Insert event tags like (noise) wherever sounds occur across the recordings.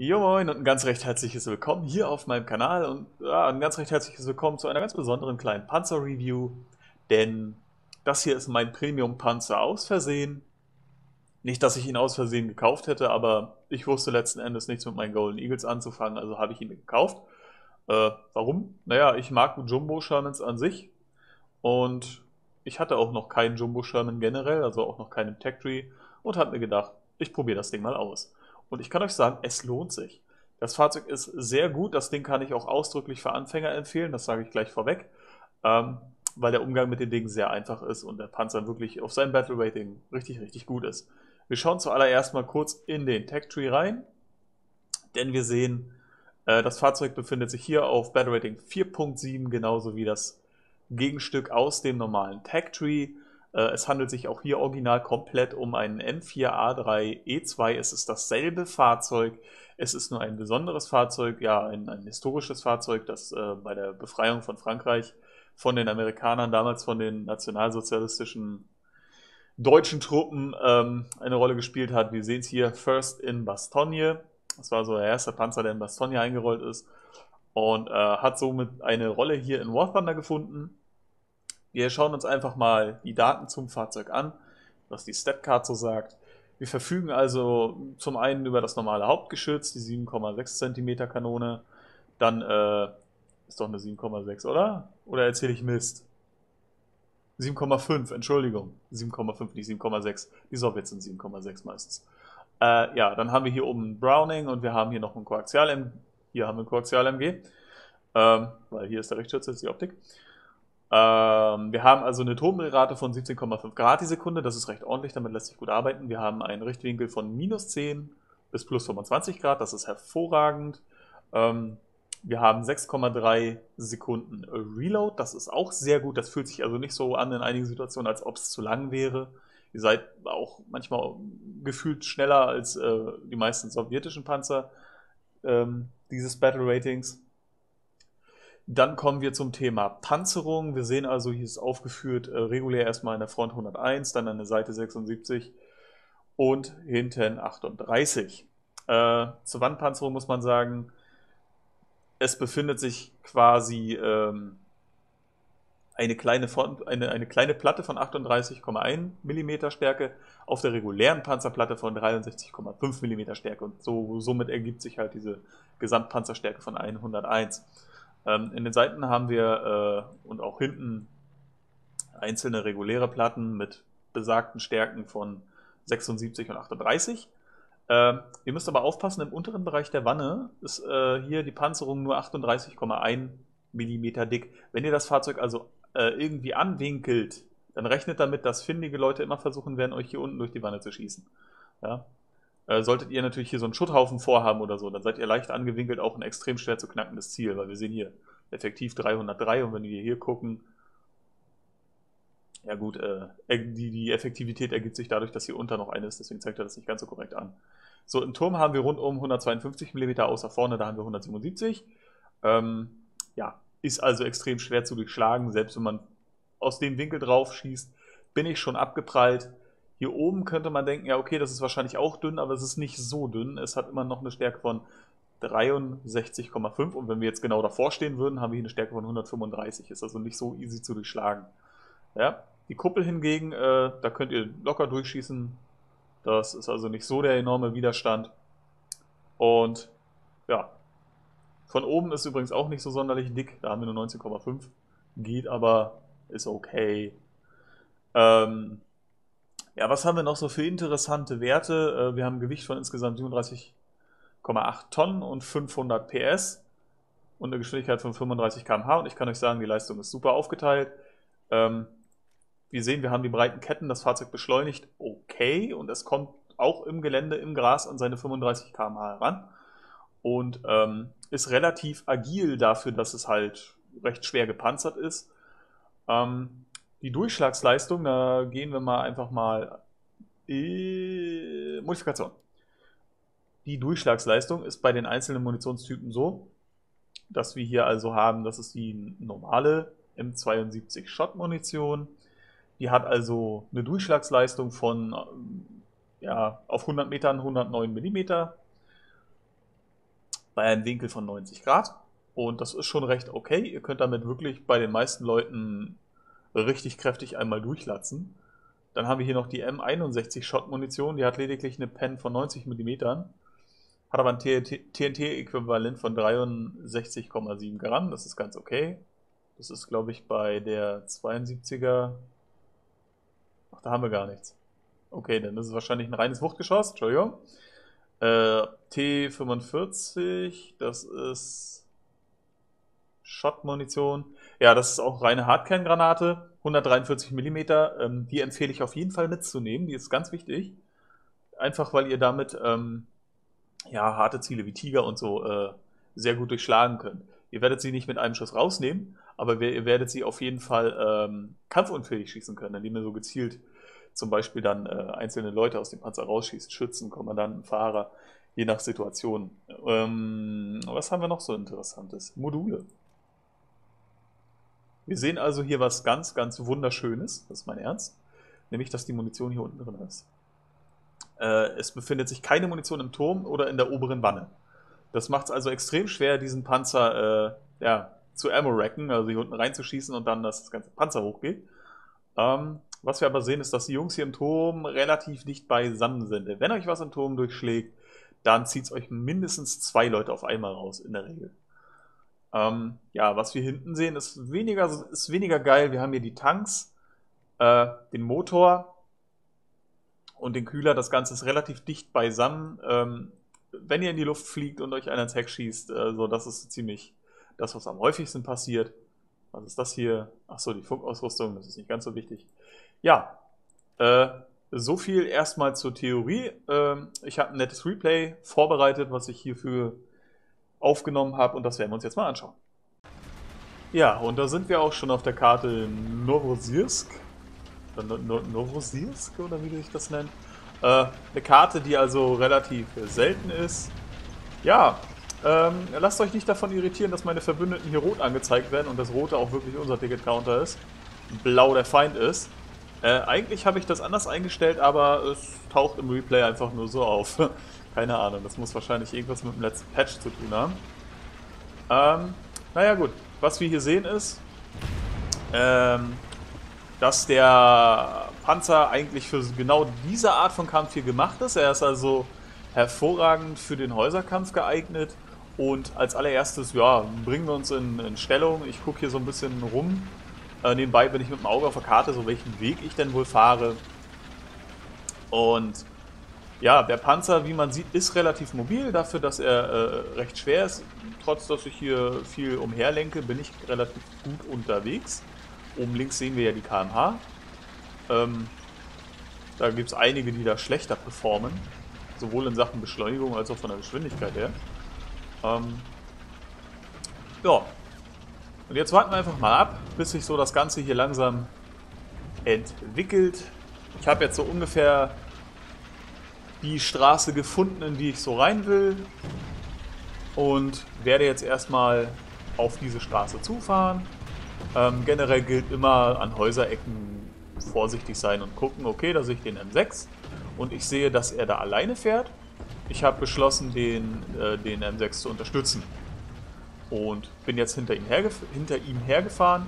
Jo moin und ein ganz recht herzliches Willkommen hier auf meinem Kanal und ja, ein ganz recht herzliches Willkommen zu einer ganz besonderen kleinen Panzer-Review, denn das hier ist mein Premium-Panzer aus Versehen. Nicht, dass ich ihn aus Versehen gekauft hätte, aber ich wusste letzten Endes nichts mit meinen Golden Eagles anzufangen, also habe ich ihn gekauft. Äh, warum? Naja, ich mag Jumbo Shermans an sich und ich hatte auch noch keinen Jumbo Sherman generell, also auch noch keinen Tech Tree und habe mir gedacht, ich probiere das Ding mal aus. Und ich kann euch sagen, es lohnt sich. Das Fahrzeug ist sehr gut, das Ding kann ich auch ausdrücklich für Anfänger empfehlen, das sage ich gleich vorweg, ähm, weil der Umgang mit den Dingen sehr einfach ist und der Panzer wirklich auf seinem Battle Rating richtig, richtig gut ist. Wir schauen zuallererst mal kurz in den Tech Tree rein, denn wir sehen, äh, das Fahrzeug befindet sich hier auf Battle Rating 4.7, genauso wie das Gegenstück aus dem normalen Tech Tree. Äh, es handelt sich auch hier original komplett um einen N4A3 E2. Es ist dasselbe Fahrzeug. Es ist nur ein besonderes Fahrzeug, ja, ein, ein historisches Fahrzeug, das äh, bei der Befreiung von Frankreich von den Amerikanern, damals von den nationalsozialistischen deutschen Truppen, ähm, eine Rolle gespielt hat. Wir sehen es hier First in Bastogne. Das war so der erste Panzer, der in Bastogne eingerollt ist. Und äh, hat somit eine Rolle hier in War Thunder gefunden. Wir schauen uns einfach mal die Daten zum Fahrzeug an, was die Statcard so sagt. Wir verfügen also zum einen über das normale Hauptgeschütz, die 7,6 cm Kanone. Dann äh, ist doch eine 7,6, oder? Oder erzähle ich Mist? 7,5, Entschuldigung. 7,5, nicht 7,6. Die Sowjets sind 7,6 meistens. Äh, ja, dann haben wir hier oben Browning und wir haben hier noch ein Koaxial MG. Hier haben wir ein Koaxial MG. Ähm, weil hier ist der Richtschütze, ist die Optik. Ähm, wir haben also eine Turmrate von 17,5 Grad die Sekunde, das ist recht ordentlich, damit lässt sich gut arbeiten. Wir haben einen Richtwinkel von minus 10 bis plus 25 Grad, das ist hervorragend. Ähm, wir haben 6,3 Sekunden Reload, das ist auch sehr gut, das fühlt sich also nicht so an in einigen Situationen, als ob es zu lang wäre. Ihr seid auch manchmal gefühlt schneller als äh, die meisten sowjetischen Panzer ähm, dieses Battle Ratings. Dann kommen wir zum Thema Panzerung. Wir sehen also, hier ist aufgeführt, äh, regulär erstmal an der Front 101, dann an der Seite 76 und hinten 38. Äh, zur Wandpanzerung muss man sagen, es befindet sich quasi ähm, eine, kleine Front, eine, eine kleine Platte von 38,1 mm Stärke auf der regulären Panzerplatte von 63,5 mm Stärke und so, somit ergibt sich halt diese Gesamtpanzerstärke von 101. Ähm, in den Seiten haben wir äh, und auch hinten einzelne reguläre Platten mit besagten Stärken von 76 und 38. Äh, ihr müsst aber aufpassen, im unteren Bereich der Wanne ist äh, hier die Panzerung nur 38,1 mm dick. Wenn ihr das Fahrzeug also äh, irgendwie anwinkelt, dann rechnet damit, dass findige Leute immer versuchen werden, euch hier unten durch die Wanne zu schießen. Ja? Äh, solltet ihr natürlich hier so einen Schutthaufen vorhaben oder so, dann seid ihr leicht angewinkelt auch ein extrem schwer zu knackendes Ziel, weil wir sehen hier effektiv 303 und wenn wir hier gucken, ja gut, äh, die, die Effektivität ergibt sich dadurch, dass hier unter noch eine ist, deswegen zeigt er das nicht ganz so korrekt an. So, im Turm haben wir rund um 152 mm, außer vorne, da haben wir 177. Ähm, ja, ist also extrem schwer zu durchschlagen, selbst wenn man aus dem Winkel drauf schießt, bin ich schon abgeprallt. Hier oben könnte man denken, ja, okay, das ist wahrscheinlich auch dünn, aber es ist nicht so dünn. Es hat immer noch eine Stärke von 63,5 und wenn wir jetzt genau davor stehen würden, haben wir hier eine Stärke von 135. Ist also nicht so easy zu durchschlagen. Ja, die Kuppel hingegen, äh, da könnt ihr locker durchschießen. Das ist also nicht so der enorme Widerstand. Und ja, von oben ist übrigens auch nicht so sonderlich dick. Da haben wir nur 19,5. Geht aber, ist okay. Ähm, ja, was haben wir noch so für interessante Werte? Äh, wir haben ein Gewicht von insgesamt 37,8 Tonnen und 500 PS und eine Geschwindigkeit von 35 km/h. Und ich kann euch sagen, die Leistung ist super aufgeteilt. Ähm, wir sehen, wir haben die breiten Ketten, das Fahrzeug beschleunigt okay und es kommt auch im Gelände, im Gras an seine 35 km/h heran und ähm, ist relativ agil dafür, dass es halt recht schwer gepanzert ist. Ähm, die Durchschlagsleistung, da gehen wir mal einfach mal äh, Modifikation. Die Durchschlagsleistung ist bei den einzelnen Munitionstypen so, dass wir hier also haben, das ist die normale M72 Shot Munition. Die hat also eine Durchschlagsleistung von ja, auf 100 Metern 109 mm. bei einem Winkel von 90 Grad. Und das ist schon recht okay. Ihr könnt damit wirklich bei den meisten Leuten richtig kräftig einmal durchlatzen. Dann haben wir hier noch die M61 Shot Munition, die hat lediglich eine Pen von 90 mm, hat aber ein TNT-Äquivalent von 63,7 Gramm, das ist ganz okay. Das ist, glaube ich, bei der 72er. Ach, da haben wir gar nichts. Okay, dann ist es wahrscheinlich ein reines Wuchtgeschoss, Entschuldigung. Äh, T45, das ist Shot-Munition. Ja, das ist auch reine Hardkern-Granate, 143 mm. Ähm, die empfehle ich auf jeden Fall mitzunehmen, die ist ganz wichtig. Einfach weil ihr damit ähm, ja, harte Ziele wie Tiger und so äh, sehr gut durchschlagen könnt. Ihr werdet sie nicht mit einem Schuss rausnehmen, aber ihr werdet sie auf jeden Fall ähm, kampfunfähig schießen können, indem ihr so gezielt zum Beispiel dann äh, einzelne Leute aus dem Panzer rausschießt, Schützen, Kommandanten, Fahrer, je nach Situation. Ähm, was haben wir noch so Interessantes? Module. Wir sehen also hier was ganz, ganz Wunderschönes, das ist mein Ernst, nämlich, dass die Munition hier unten drin ist. Äh, es befindet sich keine Munition im Turm oder in der oberen Wanne. Das macht es also extrem schwer, diesen Panzer äh, ja, zu ammo-racken, also hier unten reinzuschießen und dann, dass das ganze Panzer hochgeht. Ähm, was wir aber sehen, ist, dass die Jungs hier im Turm relativ dicht beisammen sind. Wenn euch was im Turm durchschlägt, dann zieht es euch mindestens zwei Leute auf einmal raus, in der Regel. Ähm, ja, was wir hinten sehen, ist weniger, ist weniger geil. Wir haben hier die Tanks, äh, den Motor und den Kühler. Das Ganze ist relativ dicht beisammen. Ähm, wenn ihr in die Luft fliegt und euch einer ins Heck schießt, äh, so, das ist ziemlich das, was am häufigsten passiert. Was ist das hier? Achso, die Funkausrüstung, das ist nicht ganz so wichtig. Ja, äh, so viel erstmal zur Theorie. Ähm, ich habe ein nettes Replay vorbereitet, was ich hierfür aufgenommen habe und das werden wir uns jetzt mal anschauen. Ja, und da sind wir auch schon auf der Karte Novosirsk. No no Novosirsk oder wie sich das nennt. Äh, eine Karte, die also relativ selten ist. Ja, ähm, lasst euch nicht davon irritieren, dass meine Verbündeten hier rot angezeigt werden und das rote auch wirklich unser Ticket-Counter ist. Blau der Feind ist. Äh, eigentlich habe ich das anders eingestellt, aber es taucht im Replay einfach nur so auf. Keine Ahnung, das muss wahrscheinlich irgendwas mit dem letzten Patch zu tun haben. Ähm, naja gut, was wir hier sehen ist, ähm, dass der Panzer eigentlich für genau diese Art von Kampf hier gemacht ist. Er ist also hervorragend für den Häuserkampf geeignet. Und als allererstes, ja, bringen wir uns in, in Stellung. Ich gucke hier so ein bisschen rum. Äh, nebenbei bin ich mit dem Auge auf der Karte, so welchen Weg ich denn wohl fahre. Und ja, der Panzer, wie man sieht, ist relativ mobil, dafür, dass er äh, recht schwer ist. Trotz, dass ich hier viel umherlenke, bin ich relativ gut unterwegs. Oben links sehen wir ja die kmh. Ähm, da gibt es einige, die da schlechter performen. Sowohl in Sachen Beschleunigung als auch von der Geschwindigkeit her. Ähm, ja. Und jetzt warten wir einfach mal ab, bis sich so das Ganze hier langsam entwickelt. Ich habe jetzt so ungefähr die Straße gefunden, in die ich so rein will. Und werde jetzt erstmal auf diese Straße zufahren. Ähm, generell gilt immer an Häuserecken vorsichtig sein und gucken, okay, da sehe ich den M6 und ich sehe, dass er da alleine fährt. Ich habe beschlossen, den, äh, den M6 zu unterstützen und bin jetzt hinter ihm, hinter ihm hergefahren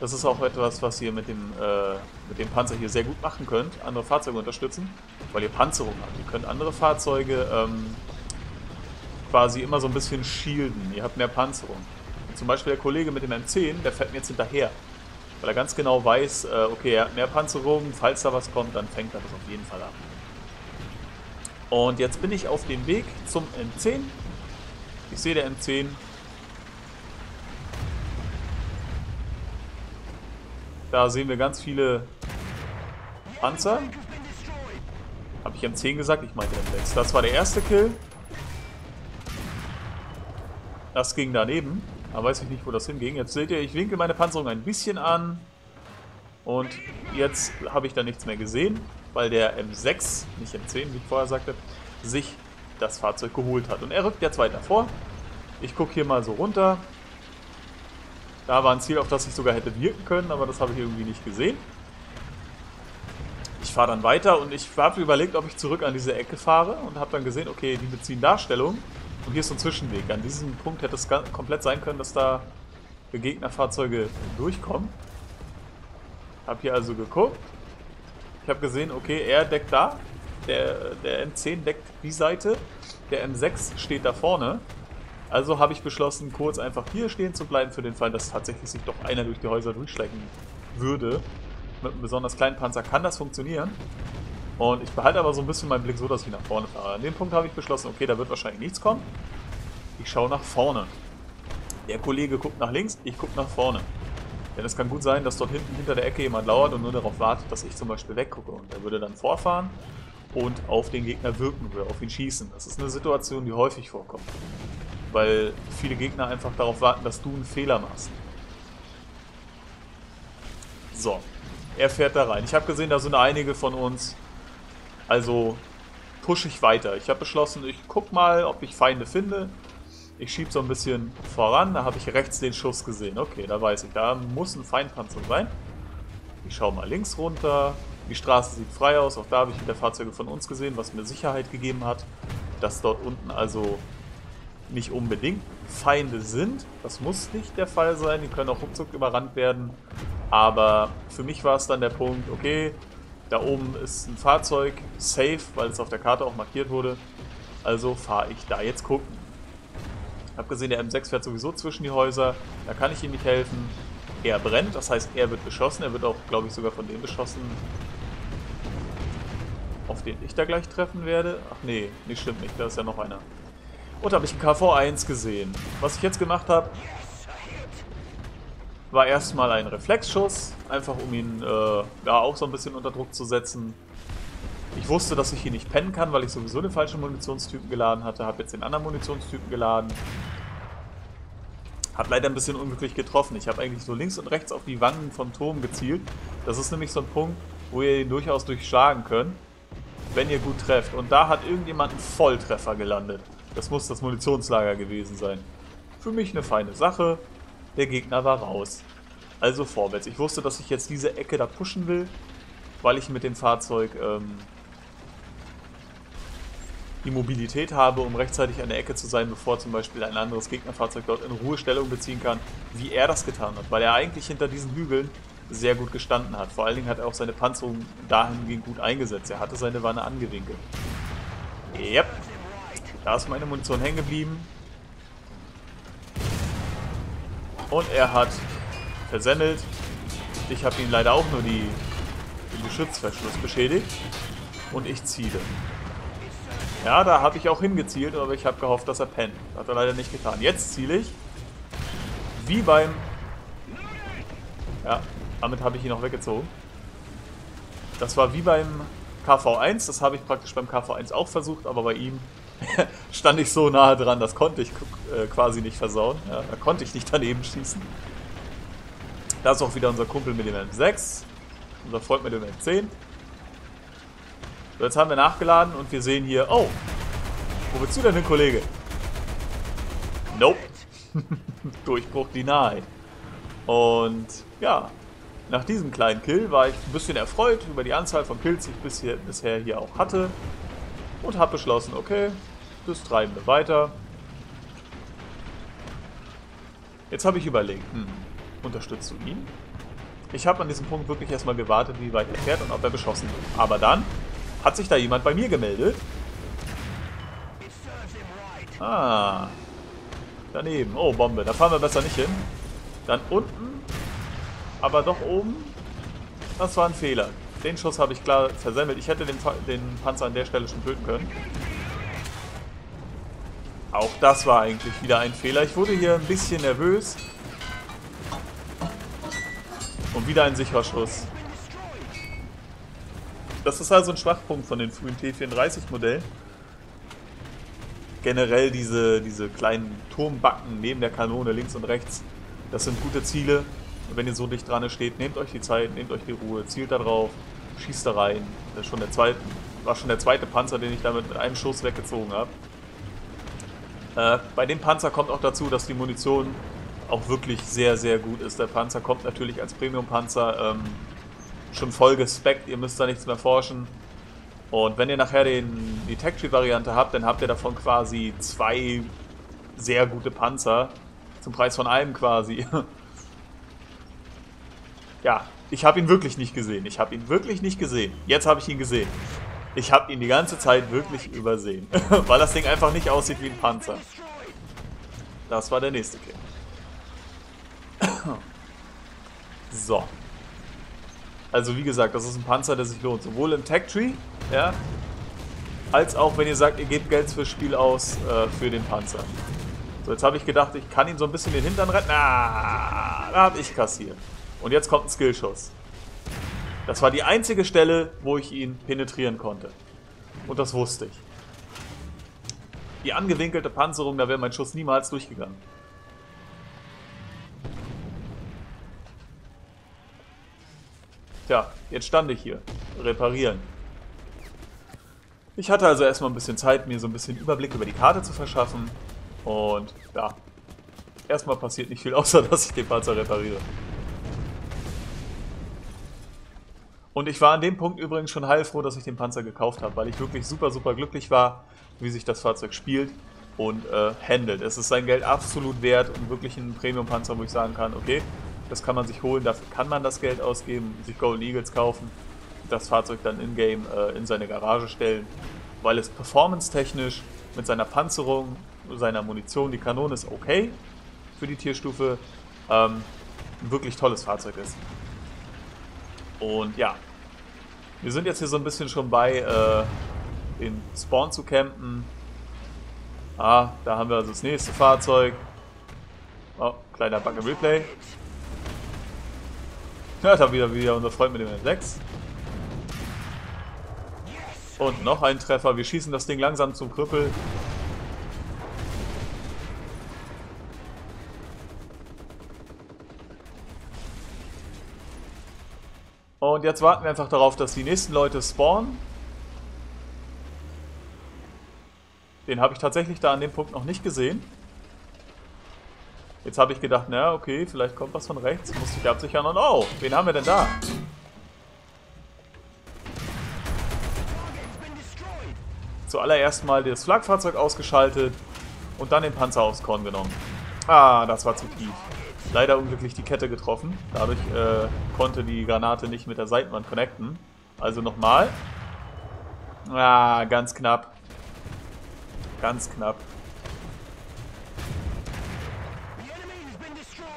das ist auch etwas, was ihr mit dem, äh, mit dem Panzer hier sehr gut machen könnt. Andere Fahrzeuge unterstützen, weil ihr Panzerung habt. Ihr könnt andere Fahrzeuge ähm, quasi immer so ein bisschen shielden. Ihr habt mehr Panzerung. Und zum Beispiel der Kollege mit dem M10, der fährt mir jetzt hinterher. Weil er ganz genau weiß, äh, okay, er hat mehr Panzerung. Falls da was kommt, dann fängt er das auf jeden Fall ab. Und jetzt bin ich auf dem Weg zum M10. Ich sehe der M10 Da sehen wir ganz viele Panzer. Habe ich M10 gesagt? Ich meinte M6. Das war der erste Kill. Das ging daneben. Da weiß ich nicht, wo das hinging. Jetzt seht ihr, ich winkel meine Panzerung ein bisschen an. Und jetzt habe ich da nichts mehr gesehen, weil der M6, nicht M10, wie ich vorher sagte, sich das Fahrzeug geholt hat. Und er rückt jetzt weiter vor. Ich gucke hier mal so runter. Da war ein Ziel, auf das ich sogar hätte wirken können, aber das habe ich irgendwie nicht gesehen. Ich fahre dann weiter und ich habe überlegt, ob ich zurück an diese Ecke fahre und habe dann gesehen, okay, die beziehen Darstellung. Und hier ist so ein Zwischenweg. An diesem Punkt hätte es komplett sein können, dass da Gegnerfahrzeuge durchkommen. Hab hier also geguckt. Ich habe gesehen, okay, er deckt da. Der, der M10 deckt die Seite. Der M6 steht da vorne. Also habe ich beschlossen, kurz einfach hier stehen zu bleiben für den Fall, dass tatsächlich sich doch einer durch die Häuser durchschlecken würde. Mit einem besonders kleinen Panzer kann das funktionieren. Und ich behalte aber so ein bisschen meinen Blick so, dass ich nach vorne fahre. An dem Punkt habe ich beschlossen, okay, da wird wahrscheinlich nichts kommen. Ich schaue nach vorne. Der Kollege guckt nach links, ich gucke nach vorne. Denn es kann gut sein, dass dort hinten hinter der Ecke jemand lauert und nur darauf wartet, dass ich zum Beispiel weggucke. Und er würde dann vorfahren und auf den Gegner wirken würde, auf ihn schießen. Das ist eine Situation, die häufig vorkommt. Weil viele Gegner einfach darauf warten, dass du einen Fehler machst. So, er fährt da rein. Ich habe gesehen, da sind einige von uns. Also pushe ich weiter. Ich habe beschlossen, ich guck mal, ob ich Feinde finde. Ich schiebe so ein bisschen voran, da habe ich rechts den Schuss gesehen. Okay, da weiß ich, da muss ein Feindpanzer sein. Ich schaue mal links runter. Die Straße sieht frei aus, auch da habe ich wieder Fahrzeuge von uns gesehen, was mir Sicherheit gegeben hat, dass dort unten also nicht unbedingt Feinde sind. Das muss nicht der Fall sein, die können auch ruckzuck überrannt werden. Aber für mich war es dann der Punkt, okay, da oben ist ein Fahrzeug, safe, weil es auf der Karte auch markiert wurde. Also fahre ich da jetzt gucken. Habe gesehen, der M6 fährt sowieso zwischen die Häuser. Da kann ich ihm nicht helfen. Er brennt, das heißt, er wird beschossen. Er wird auch, glaube ich, sogar von dem beschossen, auf den ich da gleich treffen werde. Ach nee, nicht stimmt nicht, da ist ja noch einer. Und da habe ich einen KV-1 gesehen. Was ich jetzt gemacht habe, war erstmal ein Reflexschuss, einfach um ihn äh, ja, auch so ein bisschen unter Druck zu setzen. Ich wusste, dass ich hier nicht pennen kann, weil ich sowieso den falschen Munitionstypen geladen hatte. Habe jetzt den anderen Munitionstypen geladen. Hat leider ein bisschen unglücklich getroffen. Ich habe eigentlich so links und rechts auf die Wangen vom Turm gezielt. Das ist nämlich so ein Punkt, wo ihr ihn durchaus durchschlagen könnt, wenn ihr gut trefft. Und da hat irgendjemand einen Volltreffer gelandet. Das muss das Munitionslager gewesen sein. Für mich eine feine Sache. Der Gegner war raus. Also vorwärts. Ich wusste, dass ich jetzt diese Ecke da pushen will, weil ich mit dem Fahrzeug ähm, die Mobilität habe, um rechtzeitig an der Ecke zu sein, bevor zum Beispiel ein anderes Gegnerfahrzeug dort in Ruhe Stellung beziehen kann, wie er das getan hat. Weil er eigentlich hinter diesen Hügeln sehr gut gestanden hat. Vor allen Dingen hat er auch seine Panzerung dahingehend gut eingesetzt. Er hatte seine Wanne angewinkelt. Yep. Da ist meine Munition hängen geblieben. Und er hat versemmelt. Ich habe ihn leider auch nur die, den Geschützverschluss beschädigt. Und ich ziele. Ja, da habe ich auch hingezielt, aber ich habe gehofft, dass er pennt. Hat er leider nicht getan. Jetzt ziele ich. Wie beim... Ja, damit habe ich ihn auch weggezogen. Das war wie beim KV1. Das habe ich praktisch beim KV1 auch versucht, aber bei ihm (laughs) stand ich so nahe dran, das konnte ich äh, quasi nicht versauen. Ja, da konnte ich nicht daneben schießen. Da ist auch wieder unser Kumpel mit dem M6. Unser Freund mit dem M10. So, jetzt haben wir nachgeladen und wir sehen hier... Oh! Wo willst du denn hin, Kollege? Nope. (laughs) Durchbruch deny. Und ja, nach diesem kleinen Kill war ich ein bisschen erfreut über die Anzahl von Kills, die ich bisher, bisher hier auch hatte. Und habe beschlossen, okay, das treiben wir weiter. Jetzt habe ich überlegt, hm, unterstützt du ihn? Ich habe an diesem Punkt wirklich erstmal gewartet, wie weit er fährt und ob er beschossen wird. Aber dann hat sich da jemand bei mir gemeldet? Ah. Daneben. Oh, Bombe. Da fahren wir besser nicht hin. Dann unten. Aber doch oben. Das war ein Fehler. Den Schuss habe ich klar versemmelt. Ich hätte den, den Panzer an der Stelle schon töten können. Auch das war eigentlich wieder ein Fehler. Ich wurde hier ein bisschen nervös. Und wieder ein sicherer Schuss. Das ist also ein Schwachpunkt von den frühen T34-Modellen. Generell diese, diese kleinen Turmbacken neben der Kanone links und rechts, das sind gute Ziele. Wenn ihr so dicht dran steht, nehmt euch die Zeit, nehmt euch die Ruhe, zielt da drauf, schießt da rein. Das schon der zweite, war schon der zweite Panzer, den ich damit mit einem Schuss weggezogen habe. Äh, bei dem Panzer kommt auch dazu, dass die Munition auch wirklich sehr, sehr gut ist. Der Panzer kommt natürlich als Premium-Panzer ähm, schon voll gespeckt, ihr müsst da nichts mehr forschen. Und wenn ihr nachher den, die Tech Tree Variante habt, dann habt ihr davon quasi zwei sehr gute Panzer. Zum Preis von einem quasi. (laughs) ja, ich habe ihn wirklich nicht gesehen. Ich habe ihn wirklich nicht gesehen. Jetzt habe ich ihn gesehen. Ich habe ihn die ganze Zeit wirklich übersehen. (laughs) Weil das Ding einfach nicht aussieht wie ein Panzer. Das war der nächste Kill. (clears throat) so. Also wie gesagt, das ist ein Panzer, der sich lohnt. Sowohl im Tech Tree, ja, als auch wenn ihr sagt, ihr gebt Geld fürs Spiel aus äh, für den Panzer. So, jetzt habe ich gedacht, ich kann ihn so ein bisschen den Hintern retten. Ah, da habe ich kassiert. Und jetzt kommt ein Skillschuss. Das war die einzige Stelle, wo ich ihn penetrieren konnte. Und das wusste ich. Die angewinkelte Panzerung, da wäre mein Schuss niemals durchgegangen. Tja, jetzt stand ich hier. Reparieren. Ich hatte also erstmal ein bisschen Zeit, mir so ein bisschen Überblick über die Karte zu verschaffen. Und ja, erstmal passiert nicht viel, (laughs) außer dass ich den Panzer repariere. Und ich war an dem Punkt übrigens schon heilfroh, dass ich den Panzer gekauft habe, weil ich wirklich super, super glücklich war, wie sich das Fahrzeug spielt und äh, handelt. Es ist sein Geld absolut wert und wirklich ein Premium-Panzer, wo ich sagen kann, okay, das kann man sich holen, dafür kann man das Geld ausgeben, sich Golden Eagles kaufen, das Fahrzeug dann in-game äh, in seine Garage stellen, weil es performance-technisch mit seiner Panzerung, seiner Munition, die Kanone ist okay für die Tierstufe, ähm, ein wirklich tolles Fahrzeug ist. Und ja, wir sind jetzt hier so ein bisschen schon bei, äh, den Spawn zu campen. Ah, da haben wir also das nächste Fahrzeug. Oh, kleiner Bug im Replay. Ja, da wieder wieder unser Freund mit dem M6. Und noch ein Treffer. Wir schießen das Ding langsam zum Krüppel. Und jetzt warten wir einfach darauf, dass die nächsten Leute spawnen. Den habe ich tatsächlich da an dem Punkt noch nicht gesehen. Jetzt habe ich gedacht, na okay, vielleicht kommt was von rechts. Musste ich absichern und oh, wen haben wir denn da? Zuallererst mal das Flakfahrzeug ausgeschaltet und dann den Panzer aufs Korn genommen. Ah, das war zu tief. Leider unglücklich die Kette getroffen. Dadurch äh, konnte die Granate nicht mit der Seitenwand connecten. Also nochmal. Ah, ganz knapp. Ganz knapp.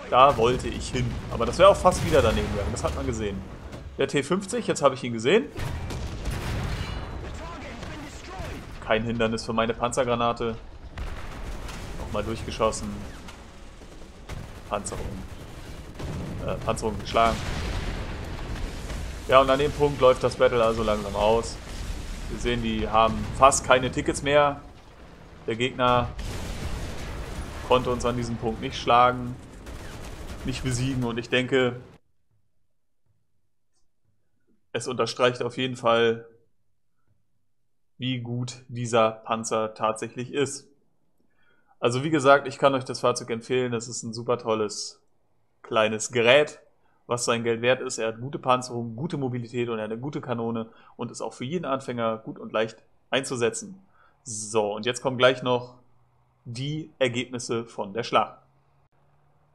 Da wollte ich hin. Aber das wäre auch fast wieder daneben gegangen. Das hat man gesehen. Der T50, jetzt habe ich ihn gesehen. Kein Hindernis für meine Panzergranate. Nochmal durchgeschossen. Panzerung. Äh, Panzerung geschlagen. Ja, und an dem Punkt läuft das Battle also langsam aus. Wir sehen, die haben fast keine Tickets mehr. Der Gegner konnte uns an diesem Punkt nicht schlagen nicht besiegen. Und ich denke, es unterstreicht auf jeden Fall, wie gut dieser Panzer tatsächlich ist. Also wie gesagt, ich kann euch das Fahrzeug empfehlen. Es ist ein super tolles kleines Gerät, was sein Geld wert ist. Er hat gute Panzerung, gute Mobilität und eine gute Kanone und ist auch für jeden Anfänger gut und leicht einzusetzen. So, und jetzt kommen gleich noch die Ergebnisse von der Schlacht.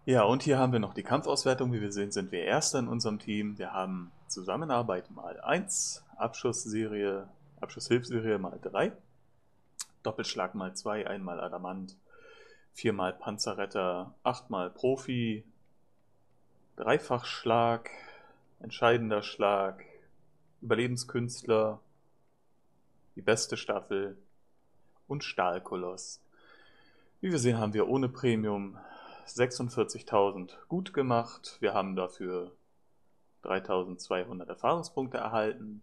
Ja, und hier haben wir noch die Kampfauswertung. Wie wir sehen, sind wir Erster in unserem Team. Wir haben Zusammenarbeit mal 1, Abschussserie, Abschusshilfserie mal 3, Doppelschlag mal 2, einmal Adamant, viermal Panzerretter, achtmal Profi, Dreifachschlag, entscheidender Schlag, Überlebenskünstler, die beste Staffel und Stahlkoloss. Wie wir sehen, haben wir ohne Premium 46.000 gut gemacht. Wir haben dafür 3.200 Erfahrungspunkte erhalten.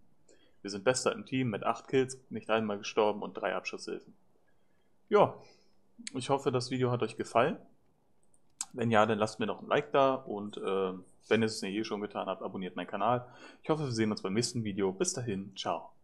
Wir sind bester im Team mit 8 Kills, nicht einmal gestorben und 3 Abschusshilfen. Ja, ich hoffe, das Video hat euch gefallen. Wenn ja, dann lasst mir noch ein Like da und äh, wenn ihr es nicht eh schon getan habt, abonniert meinen Kanal. Ich hoffe, wir sehen uns beim nächsten Video. Bis dahin, ciao.